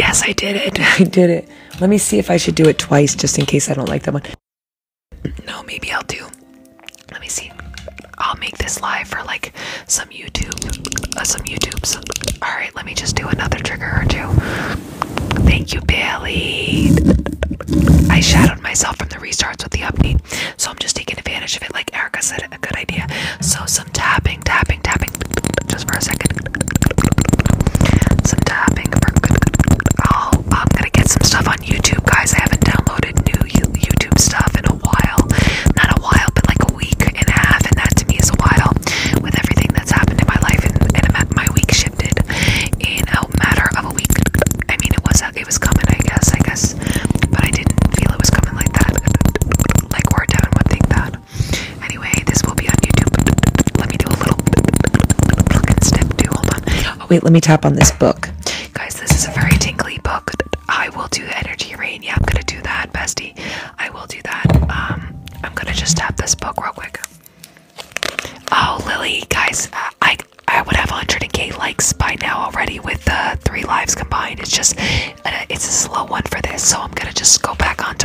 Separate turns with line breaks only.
Yes, I did it. I did it. Let me see if I should do it twice just in case I don't like that one. No, maybe I'll do. Let me see. I'll make this live for like some YouTube, uh, some YouTubes. All right, let me just do another trigger or two. Thank you, Bailey. I shadowed myself from the restarts with the update, so I'm just taking advantage of it. Like Erica said, a good idea. So some tapping, tapping, tapping, just for a second. Some tapping. For, oh, I'm gonna get some stuff on YouTube, guys. I haven't downloaded new YouTube stuff in a while. Not a while, but like a week and a half, and that to me is a while. With everything that's happened in my life, and, and my week shifted in a matter of a week. I mean, it was coming, I guess, I guess, but I didn't feel it was coming like that. Like where Devin would think that. Anyway, this will be on YouTube. Let me do a little plug and step too. Hold on. Oh wait, let me tap on this book, guys. This is a very tingly book. I will do energy rain. Yeah, I'm gonna do that, bestie. I will do that. Um, I'm gonna just tap this book real quick. Oh, Lily, guys, I I would have 100k likes by now already with the three lives combined. It's just uh, it's a slow one for this, so I'm gonna just go back on.